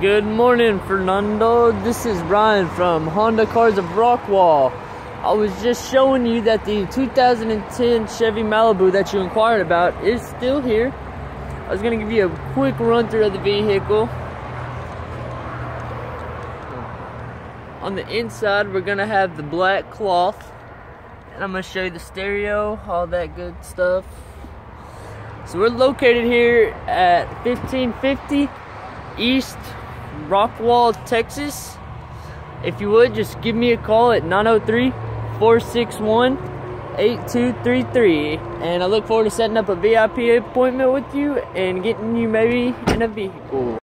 Good morning, Fernando. This is Ryan from Honda Cars of Rockwall. I was just showing you that the 2010 Chevy Malibu that you inquired about is still here. I was gonna give you a quick run through of the vehicle. On the inside, we're gonna have the black cloth. And I'm gonna show you the stereo, all that good stuff. So we're located here at 1550 East Rockwall, Texas. If you would, just give me a call at 903 461 8233. And I look forward to setting up a VIP appointment with you and getting you maybe in a vehicle.